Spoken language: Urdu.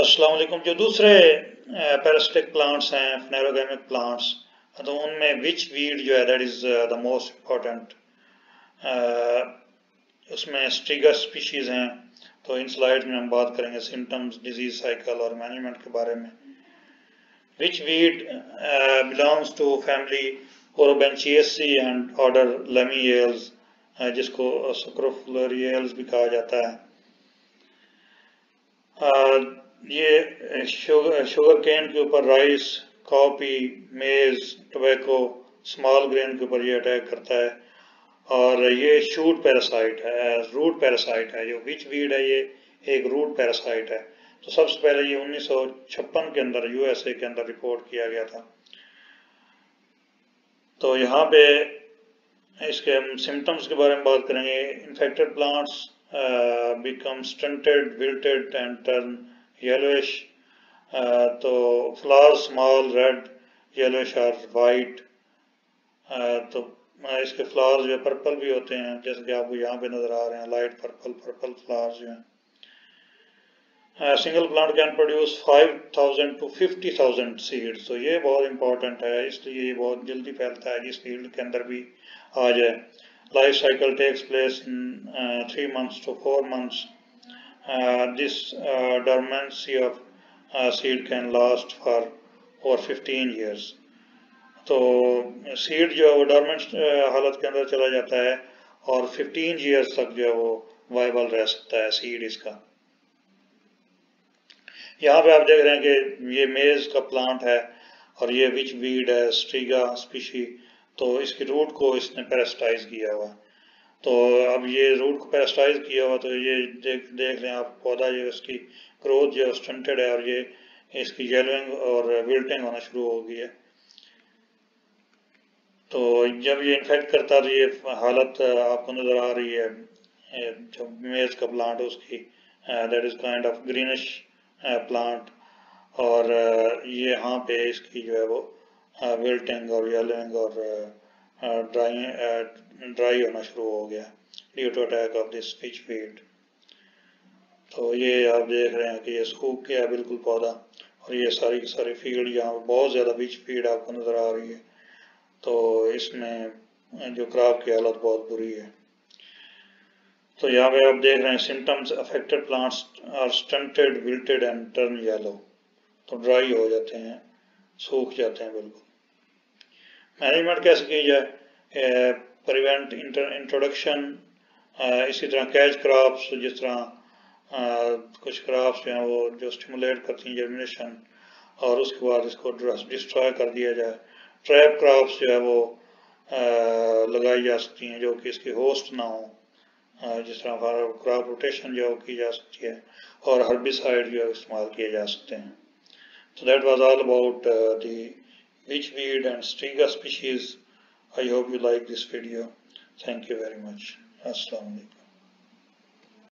السلام علیکم۔ جو دوسرے پیرسٹک پلانٹس ہیں فنیروگیمک پلانٹس تو ان میں وچ ویڈ جو ہے that is the most important اس میں اسٹریگر سپیشیز ہیں۔ تو ان سلائڈ میں ہم بات کریں گے سمٹمز ڈیزیز سائیکل اور مینجمنٹ کے بارے میں۔ Which weed belongs to family Orobanchaceae and order Lamiales else جس کو سکروفلوریلز بھی کہا جاتا ہے۔ یہ شوگر کین کے اوپر رائس کافی میز ٹوبیکو سمال گرین کے اوپر یہ اٹیک کرتا ہے اور یہ شوٹ پیراسائٹ ہے روٹ پیراسائٹ ہے، جو وچ ویڈ ہے، یہ ایک روٹ پیراسائٹ ہے۔ تو سب سے پہلے یہ انیس سو چھپن کے اندر یو ایس اے کے اندر رپورٹ کیا گیا تھا۔ تو یہاں پہ اس کے سمٹمز کے بارے میں بات کریں گے۔ Infected plants become stunted wilted and turn yellowish تو فلاور سمال ریڈ یلوش اور وائٹ تو اس کے فلاور جو پرپل بھی ہوتے ہیں جیسے کہ آپ کو یہاں پہ نظر آ رہے ہیں لائٹ پرپل پرپل فلاور جو ہیں single plant can produce five thousand to fifty thousand seed تو یہ بہت امپورٹنٹ ہے اس لیے یہ بہت جلدی پھیلتا ہے جس فیلڈ کے اندر بھی آ جائے life cycle takes place in three months to four months this uh, dormancy of uh, seed can last for over 15 years. تو سیڈ جو ہے وہ ڈورمنٹ حالت کے اندر چلا جاتا ہے اور 15 ایئرس تک جو ہے وہ وائبل رہ سکتا ہے سیڈ اس کا یہاں پہ آپ دیکھ رہے ہیں کہ یہ میز کا پلانٹ ہے اور یہ وچ ویڈ ہے سٹریگا سپیشی تو اس کی روٹ کو اس نے پیرسٹائز کیا ہوا ہے تو اب یہ روٹ کو پیرسٹائز کیا ہوا تو یہ دیکھ دیکھ لیں آپ پودا جو اس کی گروتھ جو سٹنٹڈ ہے اور یہ اس کی یلوئنگ اور ویلٹنگ ہونا شروع ہو گئی ہے۔ تو جب یہ انفیکٹ کرتا تو یہ حالت آپ کو نظر آ رہی ہے جو میز کا پلانٹ اس کی that is kind of greenish plant اور یہ یہاں پہ اس کی جو ہے وہ ویلٹنگ اور یلوئنگ اور ڈرائی ہونا شروع ہو گیا due to attack of this witchweed تو یہ آپ دیکھ رہے ہیں کہ یہ سوکھ گیا بالکل پودا اور یہ ساری کی ساری فیلڈ یہاں بہت زیادہ وچ فیڈ آپ کو نظر آ رہی ہے تو اس میں جو کراپ کی حالت بہت بری ہے تو یہاں پہ آپ دیکھ رہے ہیں symptoms affected plants are stunted wilted and turn yellow تو ڈرائی ہو جاتے ہیں سوکھ جاتے ہیں بالکل مینجمنٹ کیسے کی جائے پریونٹ انٹروڈکشن اسی طرح کیچ کراپس جس طرح کچھ کراپس جو ہیں وہ جو اسٹیمولیٹ کرتی ہیں جرمنیشن اور اس کے بعد اس کو ڈسٹرائے کر دیا جائے۔ ٹریپ کراپس جو ہے وہ لگائی جا سکتی ہیں جو کہ اس کی ہوسٹ نہ ہوں۔ جس طرح کراپ روٹیشن جو کی جا سکتی ہے اور ہربیسائڈ جو استعمال کیے جا سکتے ہیں۔ تو that was all about the witchweed and striga species. I hope you like this video. Thank you very much. Assalamu alaikum.